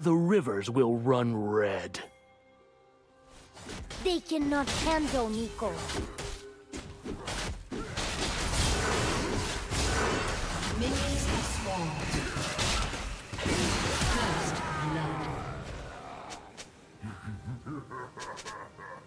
the rivers will run red. They cannot handle Neeko. Minions have spawned. First blood.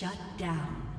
Shut down.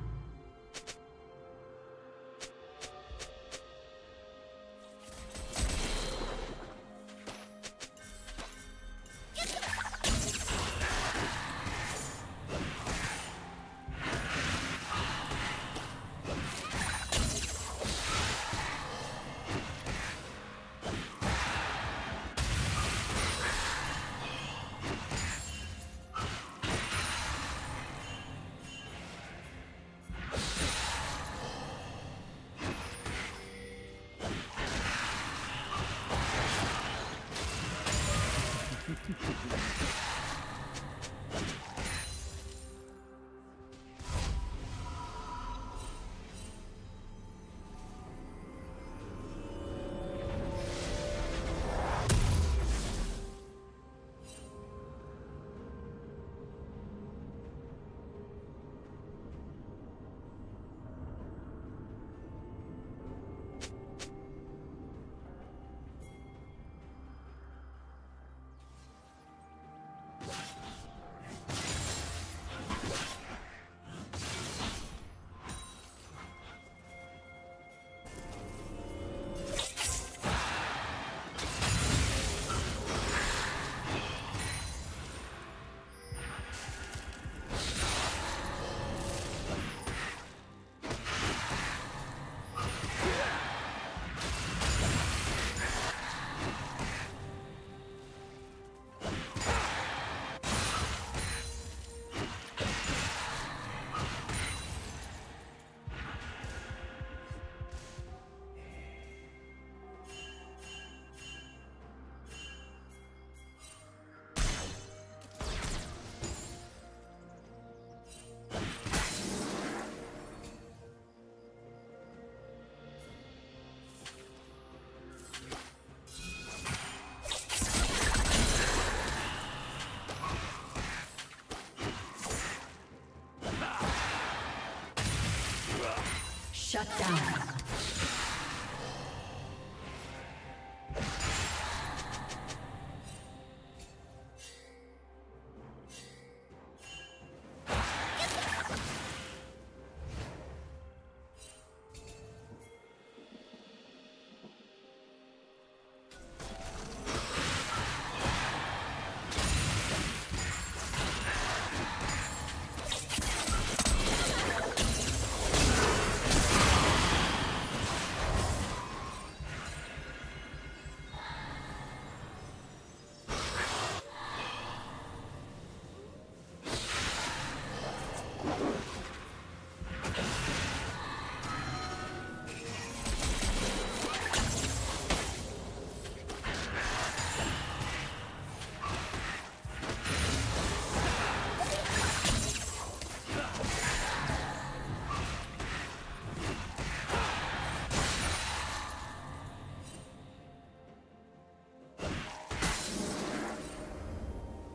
Shut down.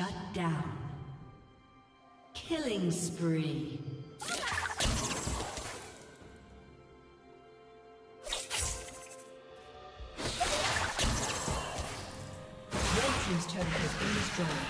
Shut down. Killing spree. Red Team's turret has been destroyed.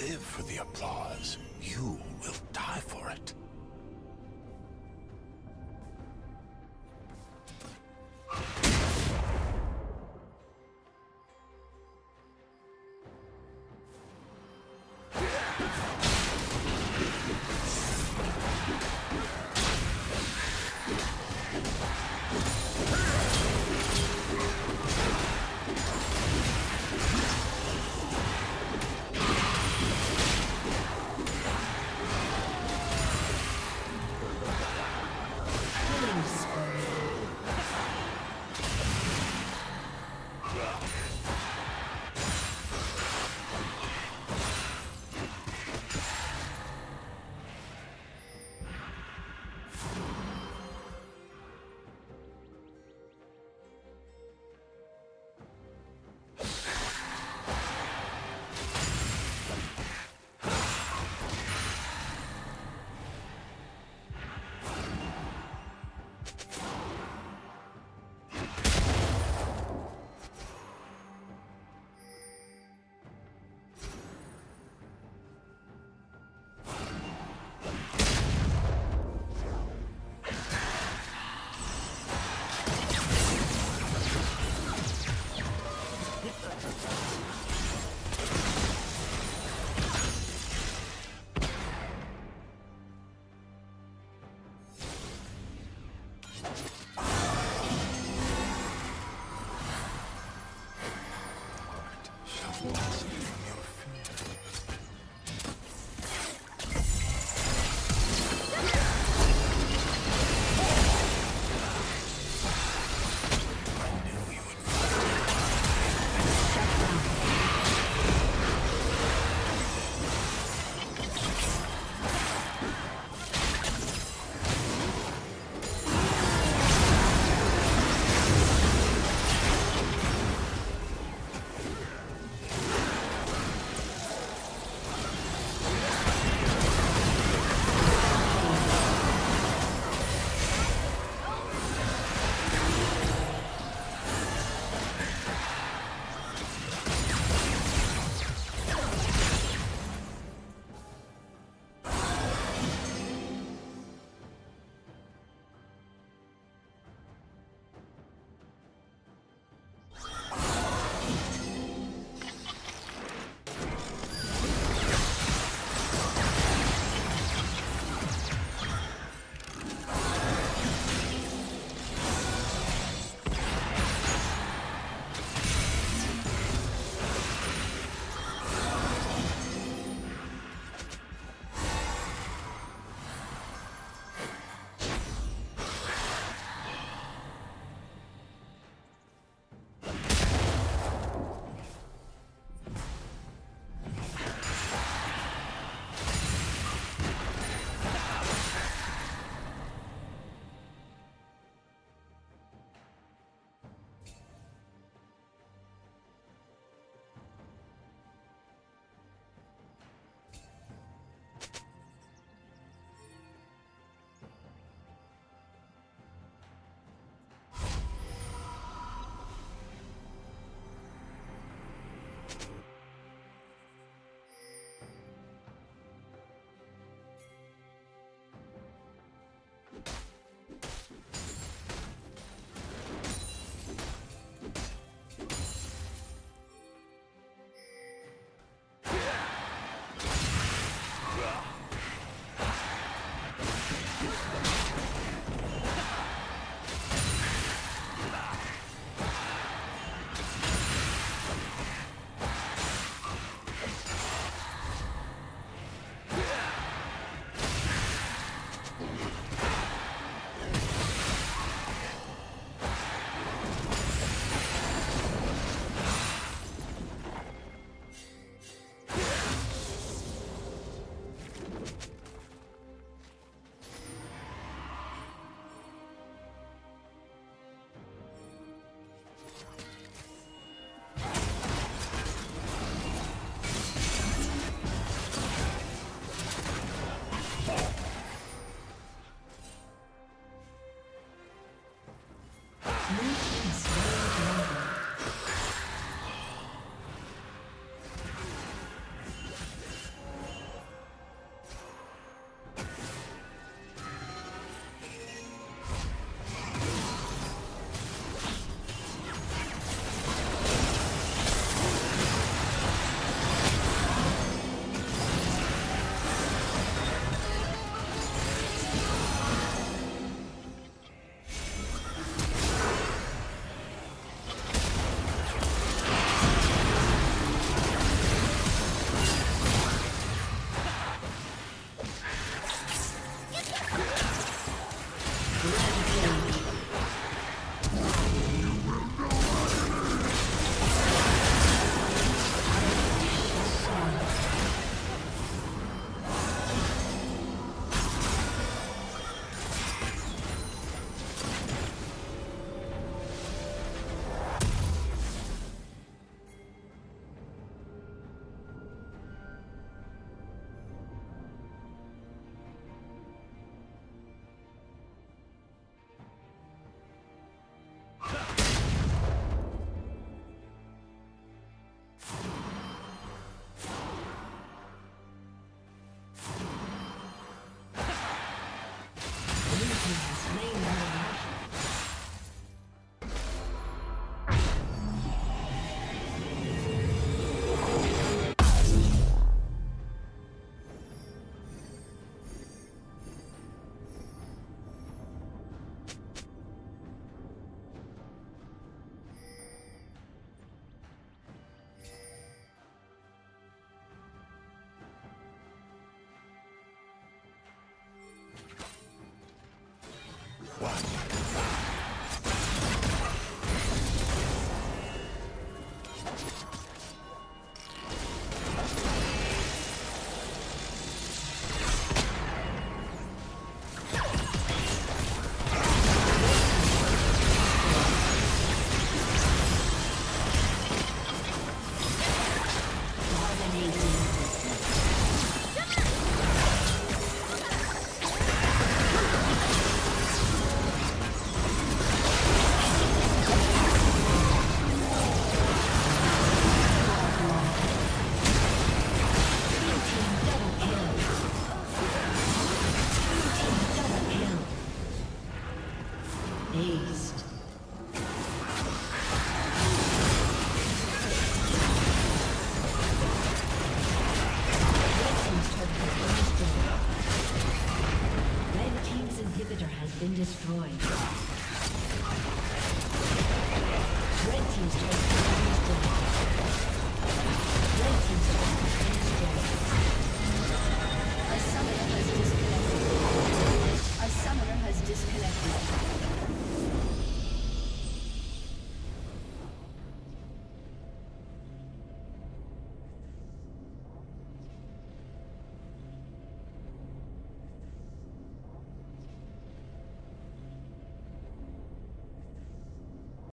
Live for the applause. You